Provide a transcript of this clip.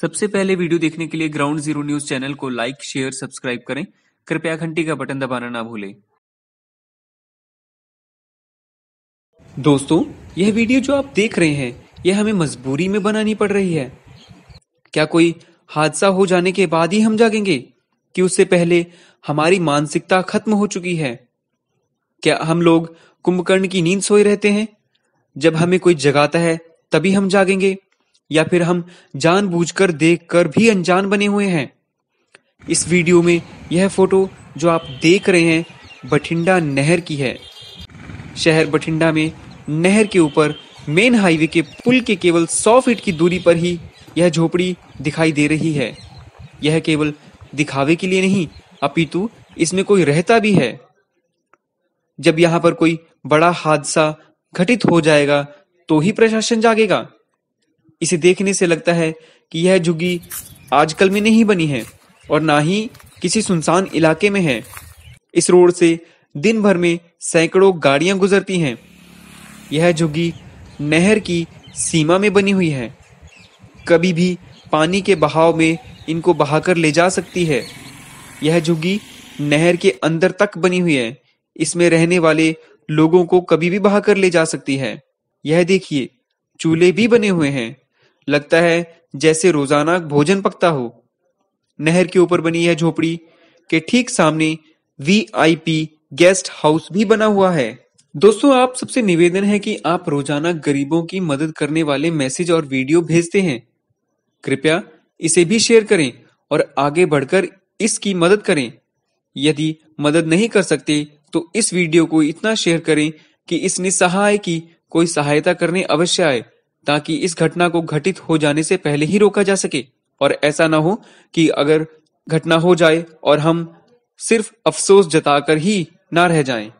सबसे पहले वीडियो देखने के लिए ग्राउंड ज़ीरो न्यूज़ चैनल को लाइक, शेयर, सब्सक्राइब करें। कृपया घंटी का बटन दबाना ना भूलें। दोस्तों, यह वीडियो जो आप देख रहे हैं, यह हमें मजबूरी में बनानी पड़ रही है। क्या कोई हादसा हो जाने के बाद ही हम जागेंगे? कि उससे पहले हमारी मानसिकता खत्म हो चुकी है। क्या हम लोग कुंभकर्ण की नींद सोए रहते हैं? जब हमें कोई जगाता है, तभी हम जागेंगे। या फिर हम जानबूझकर देखकर भी अनजान बने हुए हैं। इस वीडियो में यह फ़ोटो जो आप देख रहे हैं, बठिंडा नहर की है। शहर बठिंडा में नहर के ऊपर मेन हाईवे के पुल के केवल 100 फीट की दूरी पर ही यह झोपड़ी दिखाई दे रही है। यह केवल दिखावे के लिए नहीं, अपितु इसमें कोई रहता भी है। जब यहाँ पर कोई बड़ा हादसा घटित हो जाएगा तो ही प्रशासन जागेगा। इसे देखने से लगता है कि यह झुग्गी आजकल में नहीं बनी है और ना ही किसी सुनसान इलाके में है। इस रोड से दिन भर में सैकड़ों गाड़ियाँ गुजरती हैं। यह झुग्गी नहर की सीमा में बनी हुई है। कभी भी पानी के बहाव में इनको बहाकर ले जा सकती है। यह झुग्गी नहर के अंदर तक बनी हुई है। इसमें रहने वाले लोगों को कभी भी बहाकर ले जा सकती है। यह देखिए, चूल्हे भी बने हुए हैं। लगता है जैसे रोज़ाना भोजन पकता हो। नहर के ऊपर बनी यह झोपड़ी के ठीक सामने वीआईपी गेस्ट हाउस भी बना हुआ है। दोस्तों, आप सबसे निवेदन है कि आप रोज़ाना गरीबों की मदद करने वाले मैसेज और वीडियो भेजते हैं। कृपया इसे भी शेयर करें और आगे बढ़कर इसकी मदद करें। यदि मदद नहीं कर सकते तो इस वीडियो को इतना शेयर करें कि इस निसहाय की, कोई सहायता करने अवश्य आए। ताकि इस घटना को घटित हो जाने से पहले ही रोका जा सके और ऐसा ना हो कि अगर घटना हो जाए और हम सिर्फ़ अफसोस जताकर ही ना रह जाएँ।